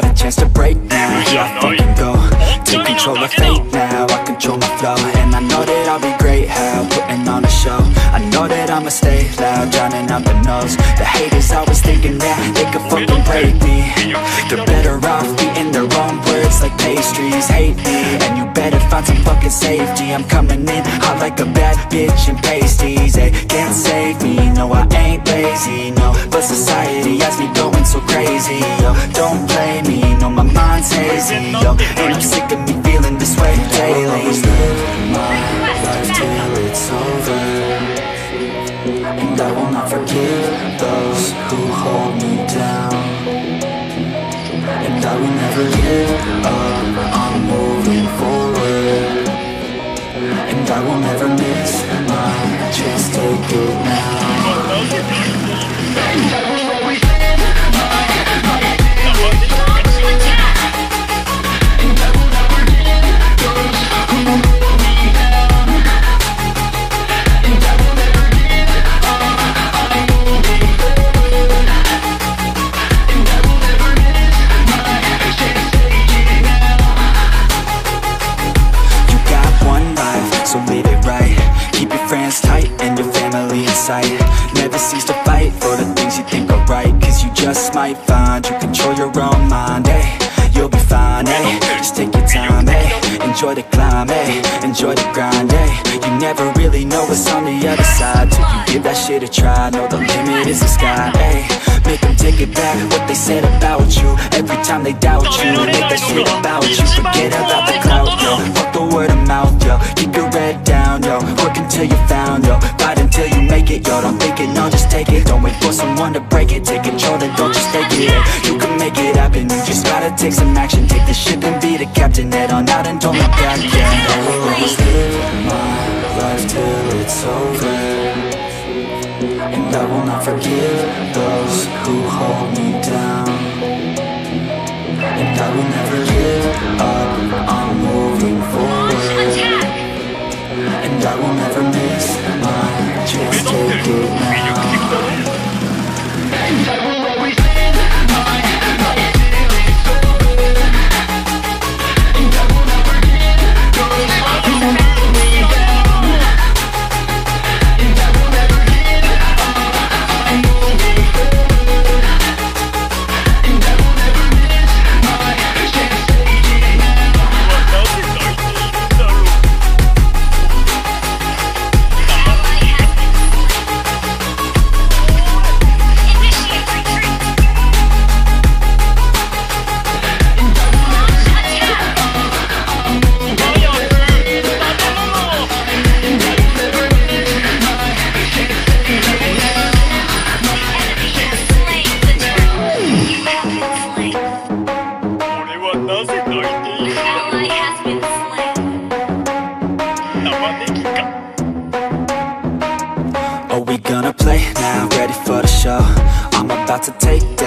got a chance to break now, Yeah, I fucking go Take control of fate now, I control my flow And I know that I'll be great, how, putting on a show. I know that I'ma stay loud, drowning out the noise. The haters always thinking that they could fucking break me. They're better off eating their own like pastries Hate me, and you better find some fucking safety. I'm coming in hot like a bad bitch in pasties. They can't save me, no I ain't lazy, no But society has me going so crazy, yo Don't blame me, no my mind's hazy, yo And I'm sick of me I'm moving forward And I will never miss my chance, take it now mind, eh You'll be fine, eh? Just take your time, eh? Enjoy the climb, eh? Enjoy the grind, eh? You never really know what's on the other side. Till you give that shit a try. Know the limit is the sky, eh? Make them take it back. What they said about you. Every time they doubt you Make that shit about you. Forget about the clout, yo. Fuck the word of mouth, yo. Keep your head down, yo. Work until you're found, yo. Fight until it, yo Don't think it, no, just take it. Don't wait for someone to break it Take control, then don't just take it. You can make it happen You just gotta take some action. Take the ship and be the captain Head on out and don't look back, yeah I will always live my life till it's over. And I will not forgive those who hold me about to take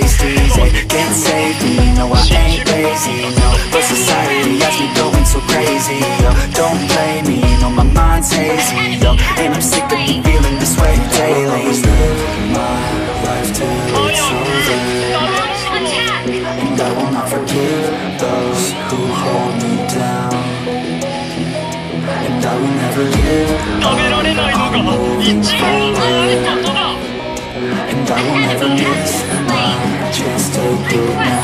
pasties can't save me, no I ain't lazy, no. But society has me going so crazy, yo. Don't blame me, no my mind's hazy, yo. And I'm sick of me feeling this way daily. Always live my life till it's over. And I will not forgive those who hold me down. And I will never give up I'm I will never miss. My chance Take it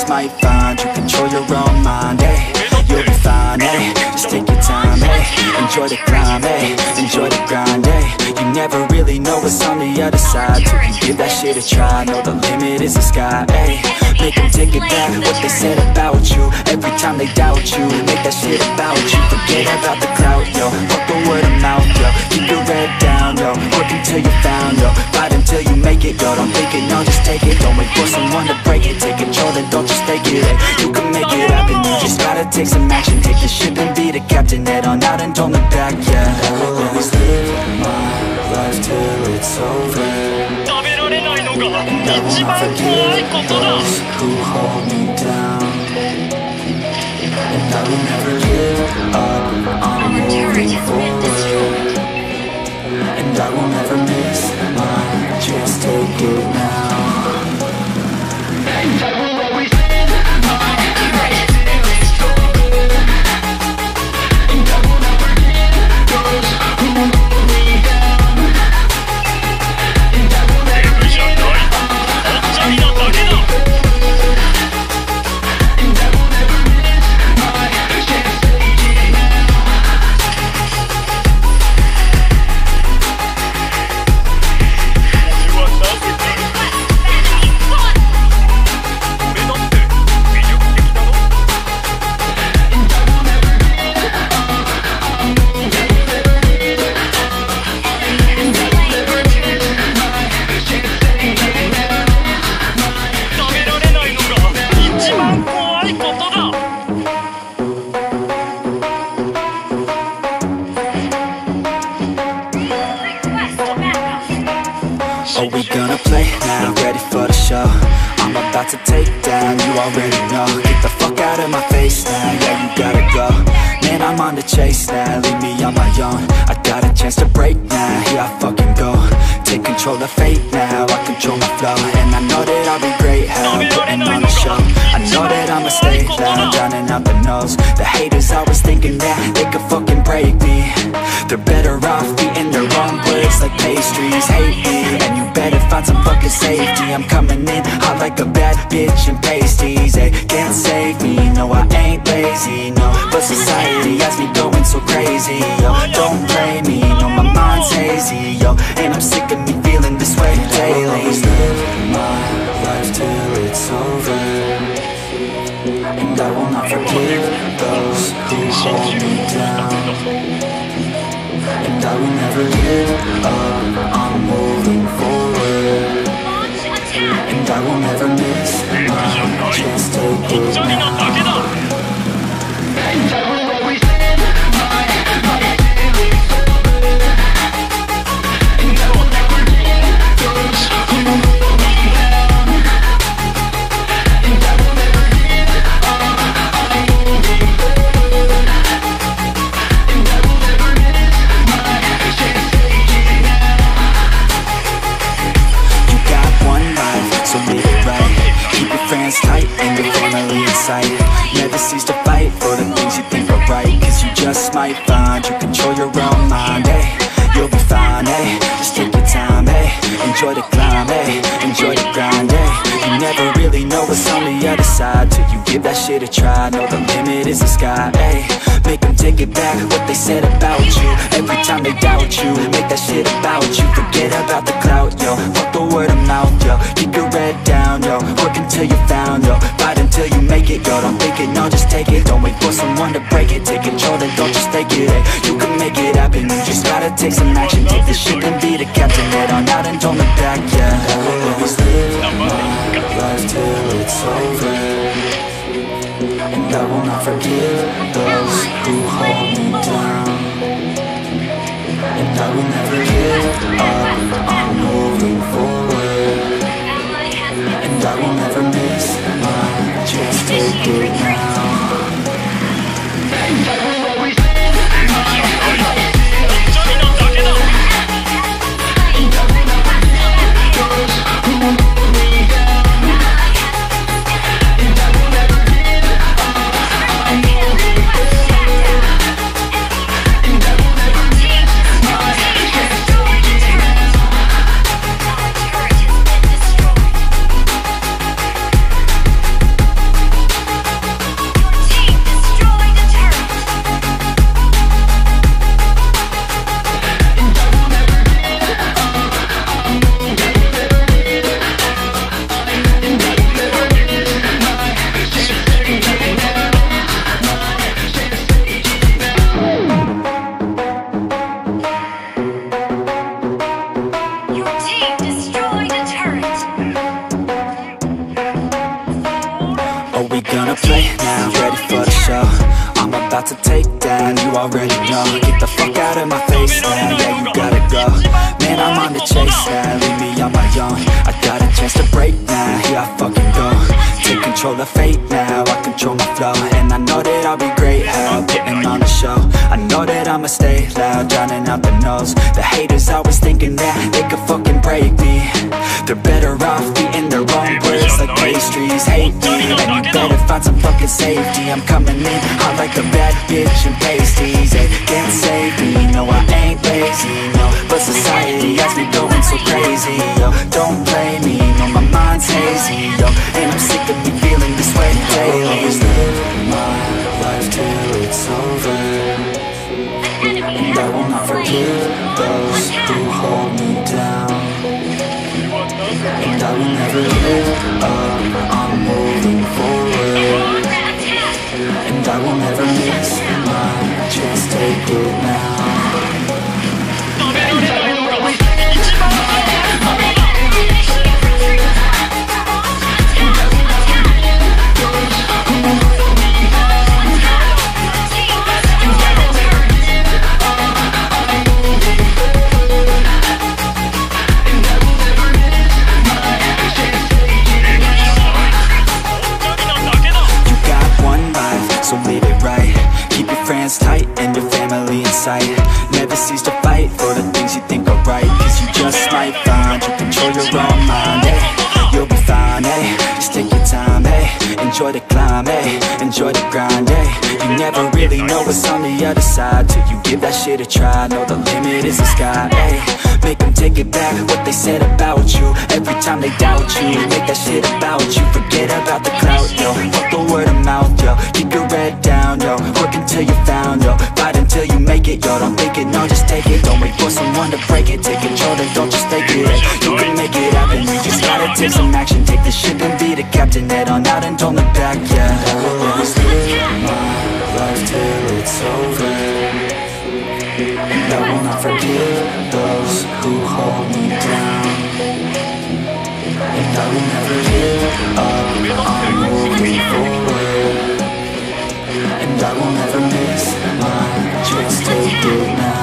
just might find you control your own mind, eh? You'll be fine, eh? Just take your time, eh? Enjoy the climb, eh? Enjoy the grind, eh? You never really know what's on the other side Till you give that shit a try Know the limit is the sky, eh? Make them take it back what they said about you Every time they doubt you Make that shit about you Forget about the clout, yo Fuck the word of mouth, yo Keep your head down, yo Work until you're found, yo Fight until you make it, yo Don't think it, no, just take it Don't wait for someone to break it Take control, then don't just take it, eh? You can make it happen You just gotta take some action Take the ship and be the captain Head on out and don't look back, yeah I will always live my life till it's over 食べられないのが And I will 一 not 番怖いこ forget とだ those who hold me down And I will never give up on moving forward And I will never miss loud, drowning out the nose. The haters always thinking that they could fucking break me. They're better off eating their own words like pastries. Hate me, and you better find some fucking safety. I'm coming in hot like a bad bitch in pasties. They can't save me, no I ain't lazy, no. But society has me going so crazy, yo. Don't blame me, no my mind's hazy, yo. And I'm sick of me feeling this way daily hold me down And I will never give up I'm moving forward And I will never miss my chance to お just might find you control your own mind, eh? You'll be fine, eh? Just take your time, eh? Enjoy the climb, eh? Enjoy the grind, eh? You never really know what's on the other side Till you give that shit a try. Know the limit is the sky, eh? Make them take it back what they said about you. Every time they doubt you Make that shit about you. Forget about the clout, yo. Fuck the word of mouth, yo. Keep your head down, yo. Work until you found, yo Make it, yo Don't think it, no, just take it. Don't wait for someone to break it. Take control, then don't just take it, eh You can make it happen. You just gotta take some action. Take the ship and be the captain. Head on out and don't look back, on the chase now, leave me on my own I got a chance to break now, here I fucking go. Take control of fate now, I control my flow. And I know that I'll be great. At putting on a show. I know that I'ma stay loud, drowning out the noise. The haters always thinking that they could fucking break me. They're better off eating their own words like pastries. Hate me, and you better find some fucking safety. I'm coming in hot like a bad bitch and pasties. They can't save me, no I ain't lazy, crazy, yo. Don't play really know what's on the other side. Till you give that shit a try Know the limit is the sky, eh Make them take it back what they said about you. Every time they doubt you Make that shit about you. Forget about the clout, yo. Fuck the word of mouth, yo. Keep your head down, yo. Work until you're found, yo. Fight until you make it, yo. Don't think it, no, just take it. Don't wait for someone to break it. Take control, then don't just take it. You can make it happen. You just gotta take some action. Take the ship and be the captain. Head on out and don't look back, yeah life till it's over. And I will not forgive those who hold me down. And I will never give up, I'm moving forward. And I will never miss my chance, take it now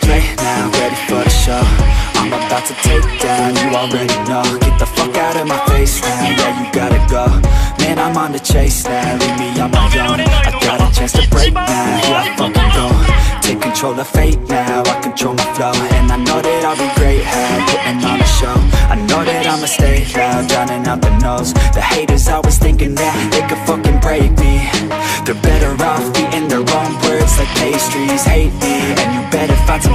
play now? Ready for the show? I'm about to take down, you already know Get the fuck out of my face now, yeah you gotta go Man, I'm on the chase now, leave me on my own I got a chance to break now, here I fucking go Take control of fate now, I control my flow And I know that I'll be great at putting on a show. I know that I'ma stay loud, drowning out the noise. The haters always thinking that they could fucking break me. They're better off eating their own words like pastries. Hate me, and you better find some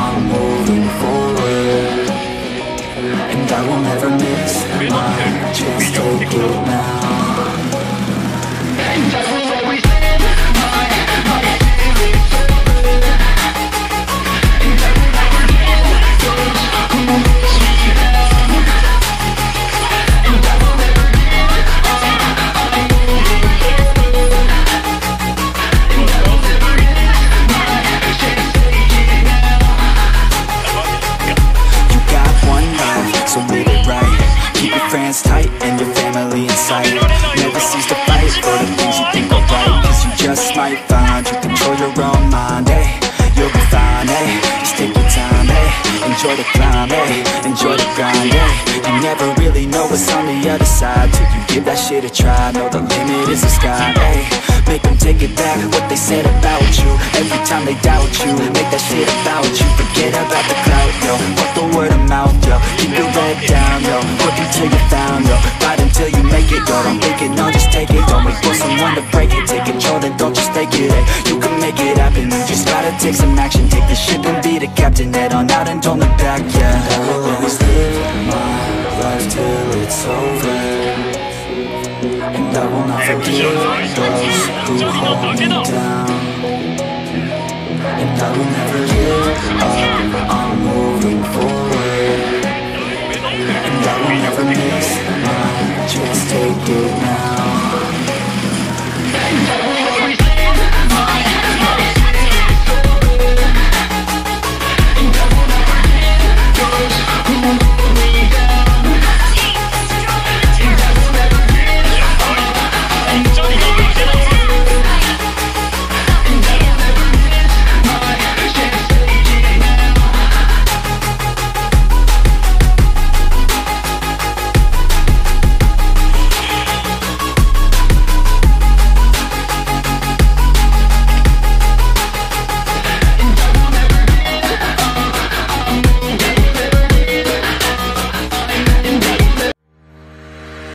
I will never miss my chance, just might find you control your own mind, eh? You'll be fine, eh? Just take your time, eh? Enjoy the climb, eh? Enjoy the grind, eh? You never really know what's on the other side Till you give that shit a try. Know the limit is the sky, eh Make them take it back. What they said about you Every time they doubt you Make that shit about you. Forget about the clout, yo. Fuck the word of mouth, yo. Keep your head down, yo. Work until you're found, yo. Fight until you make it, yo. Don't think it, no, just take it. Don't wait for someone to break it. Take control, then don't just take it, eh You can make it happen. You just gotta take some action. Take the ship and be the captain. Head on out and don't look back, yeah Those who hold me And I will never give up I'm moving forward And I will never miss my chance Take it now